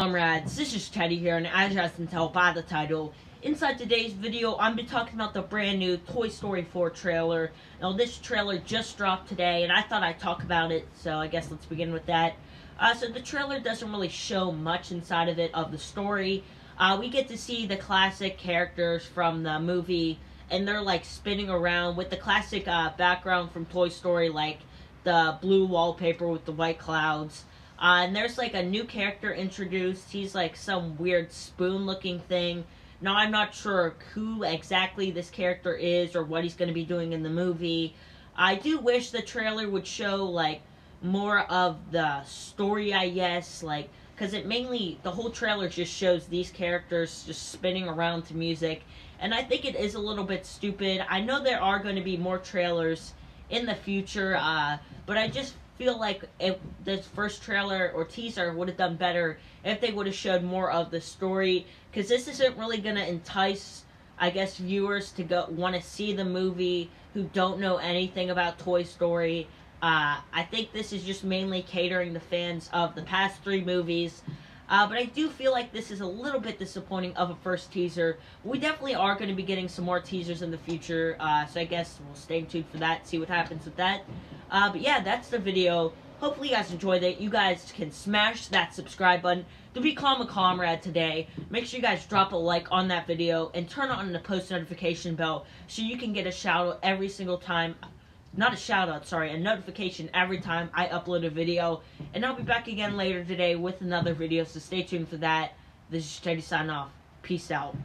comrades, this is Cheddie here, and as you can tell by the title, inside today's video, I'm be talking about the brand new Toy Story 4 trailer. Now, this trailer just dropped today, and I thought I'd talk about it, so I guess let's begin with that. Uh, so the trailer doesn't really show much inside of it of the story. Uh, we get to see the classic characters from the movie, and they're like spinning around with the classic uh, background from Toy Story, like the blue wallpaper with the white clouds. Uh, and there's like a new character introduced. He's like some weird spoon looking thing. Now, I'm not sure who exactly this character is or what he's going to be doing in the movie. I do wish the trailer would show like more of the story, I guess, like because it mainly the whole trailer just shows these characters just spinning around to music, and I think it is a little bit stupid. I know there are going to be more trailers in the future, uh, but I just feel like if this first trailer or teaser would have done better if they would have showed more of the story, because this isn't really going to entice. I guess viewers to go want to see the movie who don't know anything about Toy Story uh, I think this is just mainly catering to fans of the past three movies. Uh, but I do feel like this is a little bit disappointing of a first teaser. We definitely are going to be getting some more teasers in the future, uh, so I guess we'll stay tuned for that, see what happens with that. Uh, but yeah, that's the video. Hopefully you guys enjoyed it. You guys can smash that subscribe button to become a comrade today. Make sure you guys drop a like on that video and turn on the post notification bell so you can get a shout out every single time not a shout out, sorry, a notification every time I upload a video. And I'll be back again later today with another video, so stay tuned for that. This is Cheddie sign off. Peace out.